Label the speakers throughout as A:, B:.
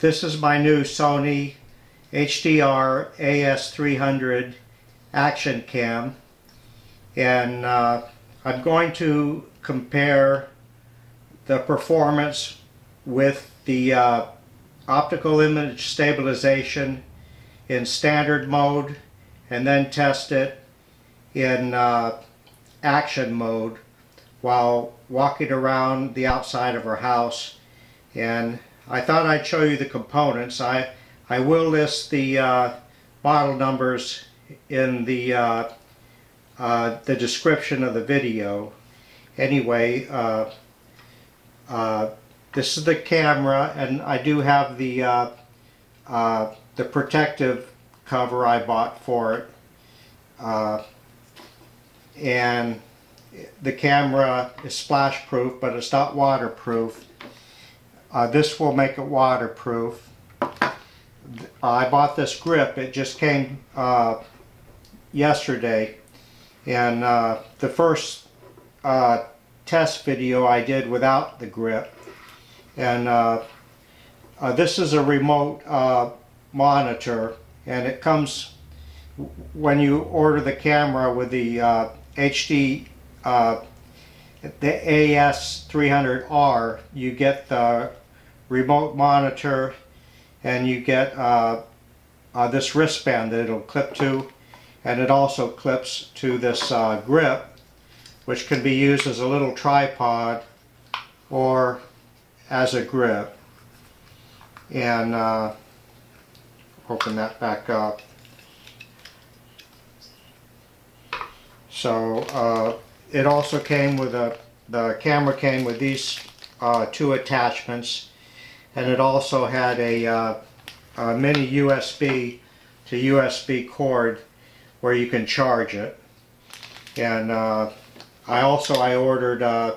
A: this is my new Sony HDR AS300 Action Cam. And uh, I'm going to compare the performance with the uh, optical image stabilization in standard mode and then test it in uh, action mode while walking around the outside of our house and I thought I'd show you the components. I, I will list the uh, model numbers in the, uh, uh, the description of the video. Anyway, uh, uh, this is the camera and I do have the, uh, the protective cover I bought for it. and the camera is splash proof but it's not waterproof uh, this will make it waterproof. I bought this grip. It just came uh, yesterday. And uh, the first uh, test video I did without the grip. And uh, uh, this is a remote monitor. And it comes when you order the camera with the HD the AS300R, you get the remote monitor and you get uh, uh, this wristband that it'll clip to. And it also clips to this uh, grip which can be used as a little tripod or as a grip. And uh, open that back up. So uh, it also came with a the camera came with these uh, two attachments. And it also had a, uh, a, mini USB to USB cord where you can charge it. And uh, I also I ordered uh,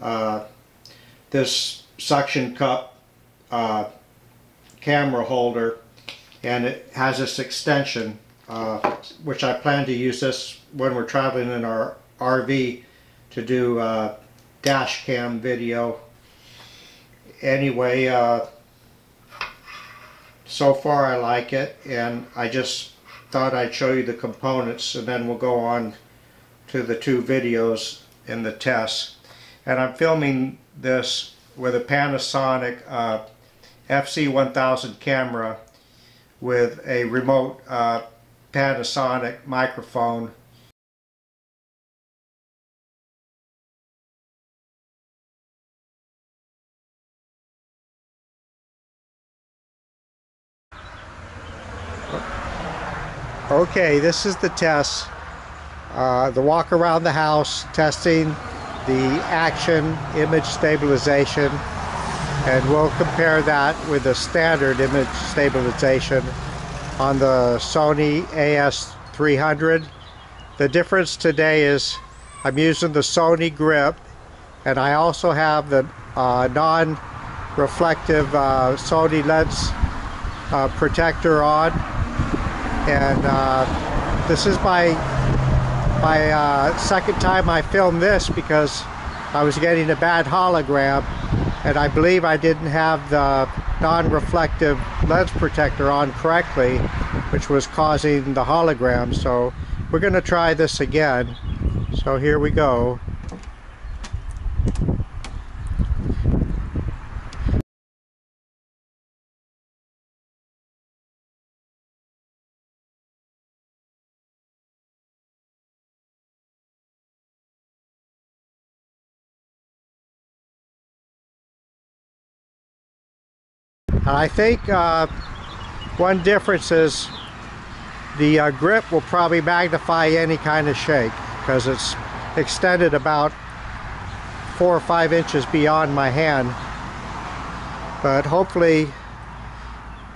A: uh, this suction cup uh, camera holder. And it has this extension which I plan to use this when we're traveling in our RV to do uh, dash cam video. Anyway, uh, so far I like it and I just thought I'd show you the components and then we'll go on to the two videos in the test. And I'm filming this with a Panasonic uh, FZ1000 camera with a remote uh, Panasonic microphone Okay, this is the test. Uh, the walk around the house, testing the action image stabilization, and we'll compare that with the standard image stabilization on the Sony AS300. The difference today is I'm using the Sony grip, and I also have the uh, non-reflective uh, Sony lens uh, protector on and uh, this is my my uh, second time I filmed this because I was getting a bad hologram and I believe I didn't have the non-reflective lens protector on correctly which was causing the hologram. So we're gonna try this again. So here we go I think uh, one difference is the uh, grip will probably magnify any kind of shake because it's extended about four or five inches beyond my hand. But hopefully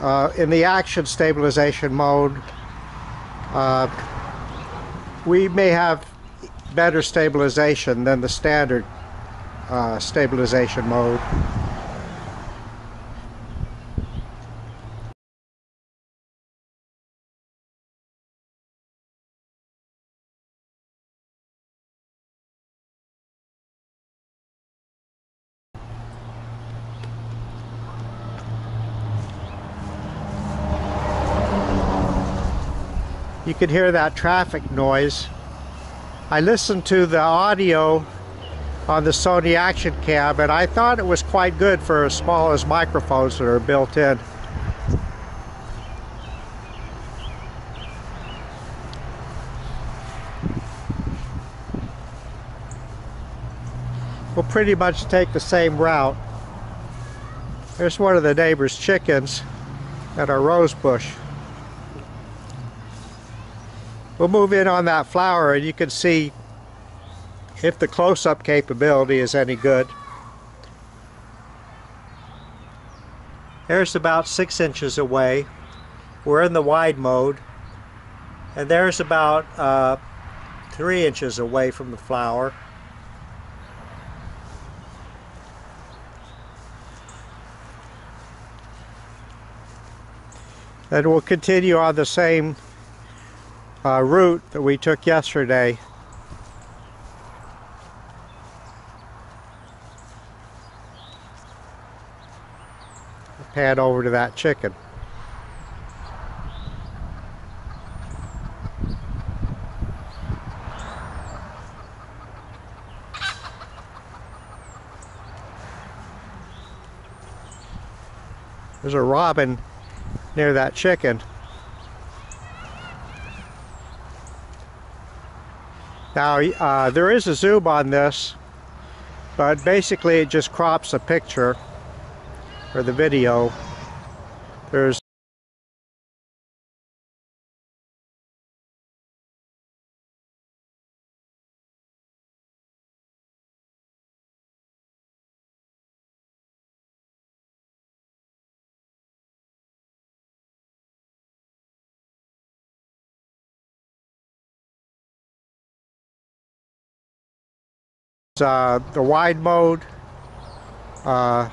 A: uh, in the action stabilization mode uh, we may have better stabilization than the standard uh, stabilization mode you can hear that traffic noise. I listened to the audio on the Sony Action Cam and I thought it was quite good for as small as microphones that are built in. We'll pretty much take the same route. There's one of the neighbor's chickens at our rose bush. We'll move in on that flower and you can see if the close-up capability is any good. There's about six inches away. We're in the wide mode. And there's about uh, three inches away from the flower. And we'll continue on the same uh, route that we took yesterday. Pan over to that chicken. There's a robin near that chicken. Now, uh, there is a zoom on this, but basically it just crops a picture or the video. There's uh, the wide mode, uh,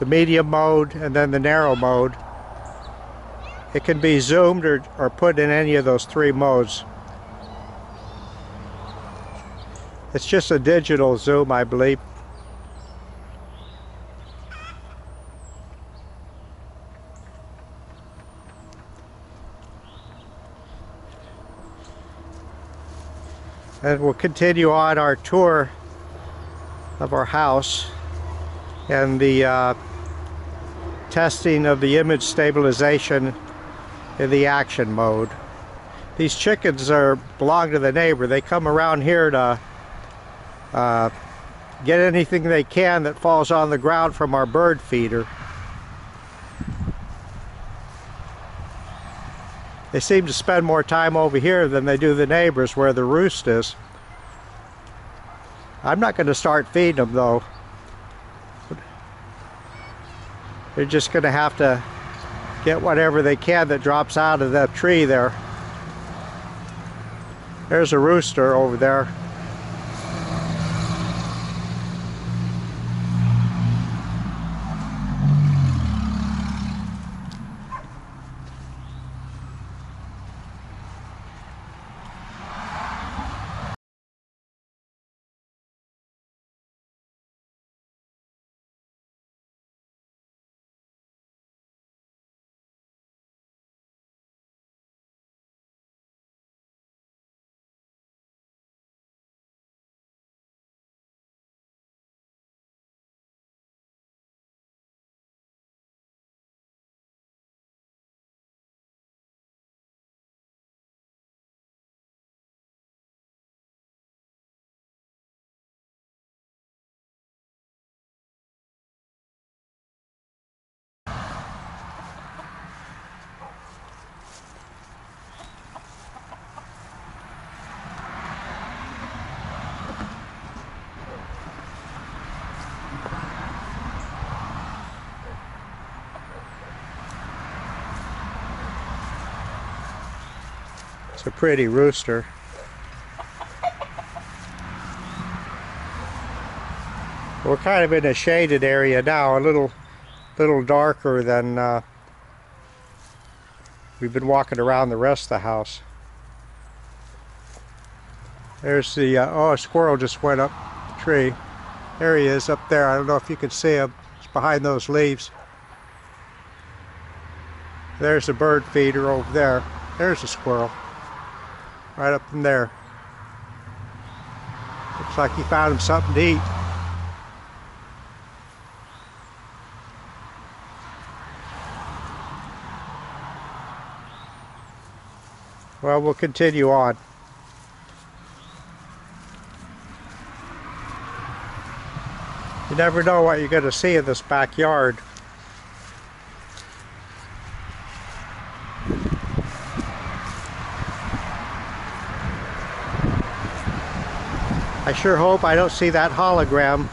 A: the medium mode, and then the narrow mode. It can be zoomed or, or put in any of those three modes. It's just a digital zoom, I believe. And we'll continue on our tour of our house and the uh, testing of the image stabilization in the action mode. These chickens are belong to the neighbor. They come around here to uh, get anything they can that falls on the ground from our bird feeder. They seem to spend more time over here than they do the neighbors where the roost is. I'm not going to start feeding them though. They're just going to have to get whatever they can that drops out of that tree there. There's a rooster over there. It's a pretty rooster. We're kind of in a shaded area now, a little, little darker than uh, we've been walking around the rest of the house. There's the, uh, oh, a squirrel just went up the tree. There he is up there. I don't know if you can see him. It's behind those leaves. There's a bird feeder over there. There's a squirrel. Right up in there. Looks like he found him something to eat. Well, we'll continue on. You never know what you're going to see in this backyard. I sure hope I don't see that hologram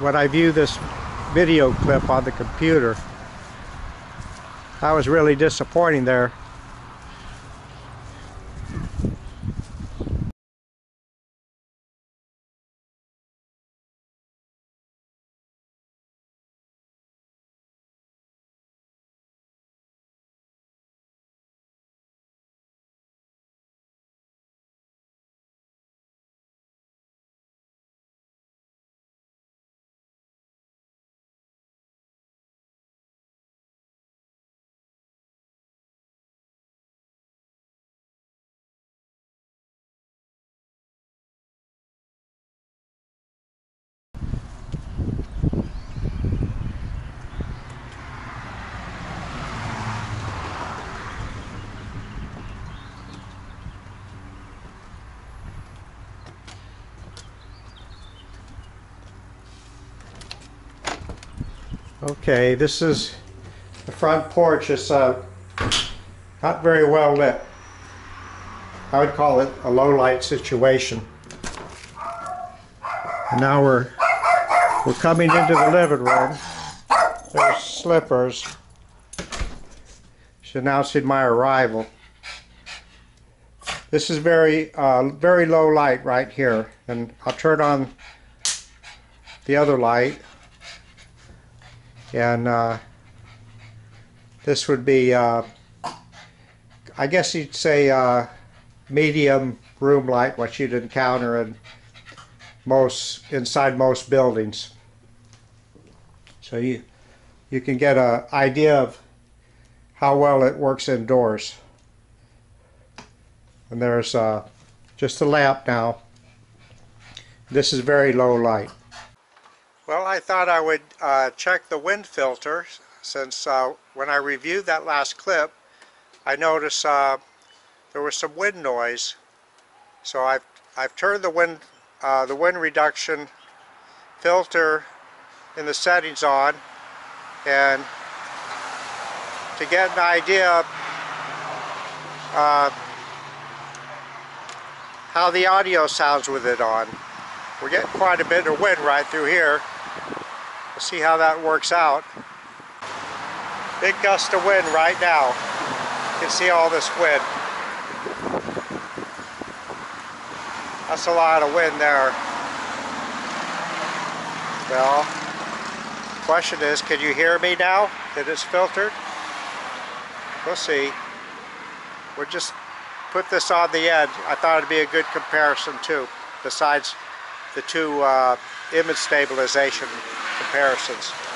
A: when I view this video clip on the computer. That was really disappointing there. Okay, this is the front porch. It's uh, not very well lit. I would call it a low light situation. And now we're we're coming into the living room. There's slippers. She's announcing my arrival. This is very uh, very low light right here, and I'll turn on the other light and uh, this would be uh, I guess you'd say uh, medium room light what you'd encounter in most inside most buildings. So you you can get an idea of how well it works indoors. And there's uh, just a lamp now. This is very low light well, I thought I would uh, check the wind filter since uh, when I reviewed that last clip, I noticed uh, there was some wind noise. So I've I've turned the wind uh, the wind reduction filter in the settings on, and to get an idea uh, how the audio sounds with it on. We're getting quite a bit of wind right through here. We'll see how that works out. Big gust of wind right now. You can see all this wind. That's a lot of wind there. Well, question is, can you hear me now that it's filtered? We'll see. We'll just put this on the end. I thought it'd be a good comparison too, besides the two uh, image stabilization comparisons.